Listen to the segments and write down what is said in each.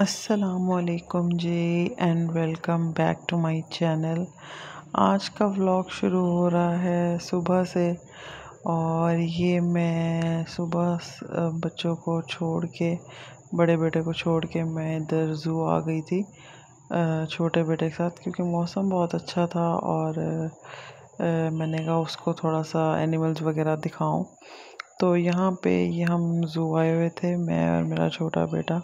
असलकुम जी and welcome back to my channel आज का व्लॉग शुरू हो रहा है सुबह से, और ये मैं सुबह बच्चों को छोड़ के, बड़े बेटे को छोड़ के मैं इधर ज़ू आ गई थी छोटे बेटे के साथ, क्योंकि मौसम बहुत अच्छा था, और मैंने कहा उसको थोड़ा सा एनिमल्स वगैरह दिखाऊँ। तो यहाँ पे ये हम ज़ू आए हुए थे, मैं और मेरा छोटा बेटा।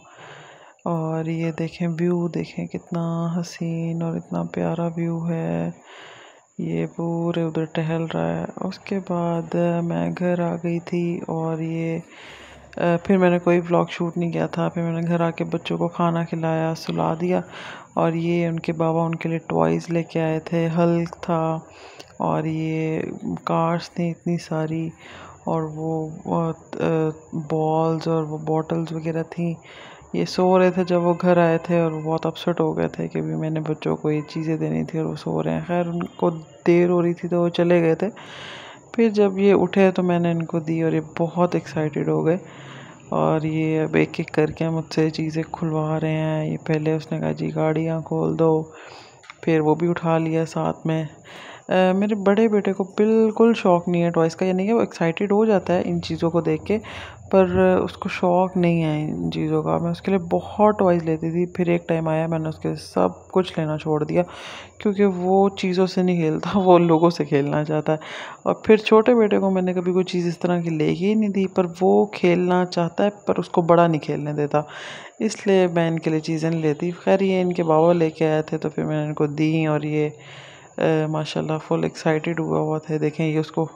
और ये देखें व्यू देखें कितना हसीन और इतना प्यारा व्यू है। ये पूरे उधर टहल रहा है। उसके बाद मैं घर आ गई थी और ये फिर मैंने कोई व्लॉग शूट नहीं किया था। फिर मैंने घर आके बच्चों को खाना खिलाया, सुला दिया और ये उनके बाबा उनके लिए टॉयज़ लेके आए थे। हल्क था और ये कार्स थी इतनी सारी और वो बॉल्स और वो बॉटल्स वगैरह थी। ये सो रहे थे जब वो घर आए थे और बहुत अपसेट हो गए थे कि भी मैंने बच्चों को ये चीज़ें देनी थी और वो सो रहे हैं। खैर, उनको देर हो रही थी तो वो चले गए थे। फिर जब ये उठे तो मैंने इनको दी और ये बहुत एक्साइटेड हो गए और ये अब एक एक करके मुझसे चीज़ें खुलवा रहे हैं। ये पहले उसने कहा, जी, गाड़ियाँ खोल दो। फिर वो भी उठा लिया साथ में। मेरे बड़े बेटे को बिल्कुल शौक़ नहीं है टॉयज़ का, यानी कि वो एक्साइटेड हो जाता है इन चीज़ों को देख के, पर उसको शौक़ नहीं है इन चीज़ों का। मैं उसके लिए बहुत टॉयज़ लेती थी, फिर एक टाइम आया, मैंने उसके सब कुछ लेना छोड़ दिया, क्योंकि वो चीज़ों से नहीं खेलता, वो लोगों से खेलना चाहता है। और फिर छोटे बेटे को मैंने कभी कोई चीज़ इस तरह की ले ही नहीं दी, पर वो खेलना चाहता है, पर उसको बड़ा नहीं खेलने देता। इसलिए मैं इनके लिए चीज़ें नहीं लेती। खैर, ये इनके बाबा लेके आए थे तो फिर मैंने इनको दी और ये माशाल्लाह फुल एक्साइटेड हुआ हुआ था। देखें, ये उसको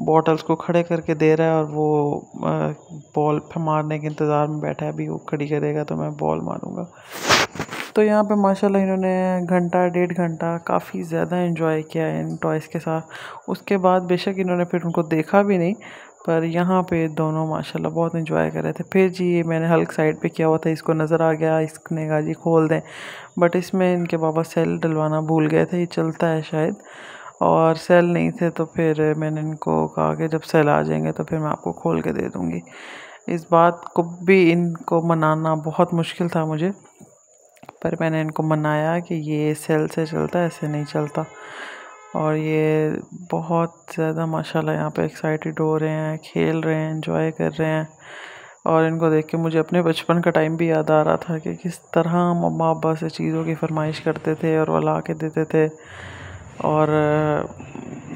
बॉटल्स को खड़े करके दे रहा है और वो बॉल मारने के इंतज़ार में बैठा है। अभी वो खड़ी करेगा तो मैं बॉल मारूँगा। तो यहाँ पे माशाल्लाह इन्होंने घंटा, डेढ़ घंटा काफ़ी ज़्यादा इन्जॉय किया इन टॉयज़ के साथ। उसके बाद बेशक इन्होंने फिर उनको देखा भी नहीं पर यहाँ पे दोनों माशाल्लाह बहुत इन्जॉय कर रहे थे। फिर जी ये मैंने हल्क साइड पे किया हुआ था, इसको नज़र आ गया, इसने कहा, जी खोल दें। बट इसमें इनके बाबा सेल डलवाना भूल गए थे, ये चलता है शायद। और सेल नहीं थे तो फिर मैंने इनको कहा कि जब सेल आ जाएँगे तो फिर मैं आपको खोल के दे दूँगी। इस बात को भी इनको मनाना बहुत मुश्किल था मुझे, पर मैंने इनको मनाया कि ये सेल से चलता ऐसे नहीं चलता। और ये बहुत ज़्यादा माशाल्लाह यहाँ पे एक्साइटेड हो रहे हैं, खेल रहे हैं एंजॉय कर रहे हैं। और इनको देख के मुझे अपने बचपन का टाइम भी याद आ रहा था कि किस तरह मम्मा अब्बा से चीज़ों की फरमाइश करते थे और वो ला के देते थे। और,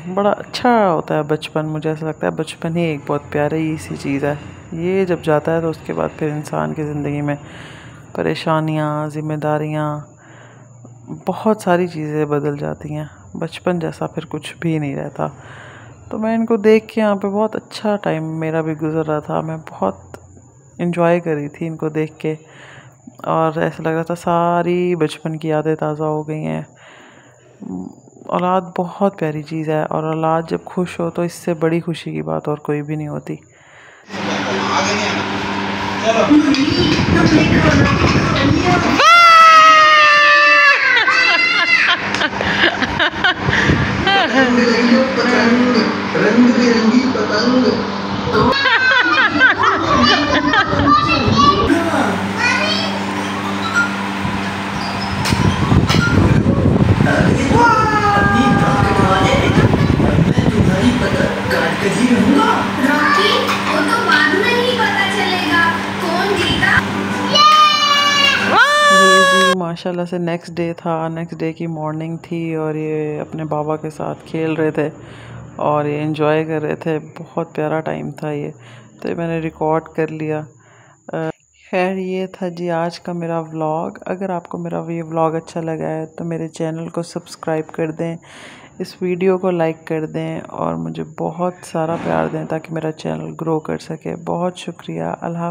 बड़ा अच्छा होता है बचपन, मुझे ऐसा लगता है बचपन ही एक बहुत प्यारी सी चीज़ है। ये जब जाता है तो उसके बाद फिर इंसान की ज़िंदगी में परेशानियाँ, ज़िम्मेदारियाँ बहुत सारी चीज़ें बदल जाती हैं। बचपन जैसा फिर कुछ भी नहीं रहता। तो मैं इनको देख के यहाँ पे बहुत अच्छा टाइम मेरा भी गुजर रहा था। मैं बहुत इन्जॉय करी थी इनको देख के। और ऐसा लग रहा था सारी बचपन की यादें ताज़ा हो गई हैं। औलाद बहुत प्यारी चीज़ है और औलाद जब खुश हो तो इससे बड़ी खुशी की बात और कोई भी नहीं होती। रंग बिरंगी पतंग माशाल्लाह से नेक्स्ट डे था नेक्स्ट डे की मॉर्निंग थी और ये अपने बाबा के साथ खेल रहे थे और ये इन्जॉय कर रहे थे। बहुत प्यारा टाइम था ये। तो मैंने रिकॉर्ड कर लिया। खैर, ये था जी आज का मेरा व्लॉग अगर आपको मेरा ये व्लॉग अच्छा लगा है तो मेरे चैनल को सब्सक्राइब कर दें, इस वीडियो को लाइक कर दें और मुझे बहुत सारा प्यार दें ताकि मेरा चैनल ग्रो कर सके। बहुत शुक्रिया। अल्लाह